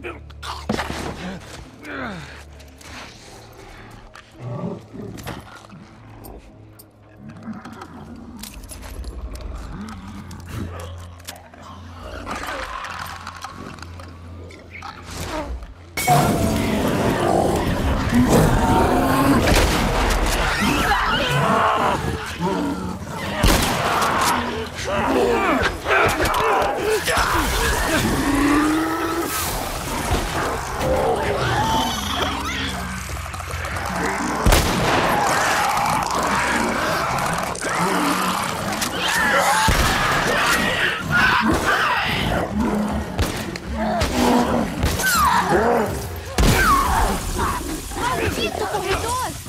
Bill. Maldito corredor!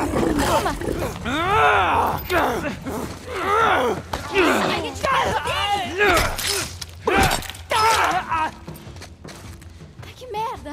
Toma! Isso que merda!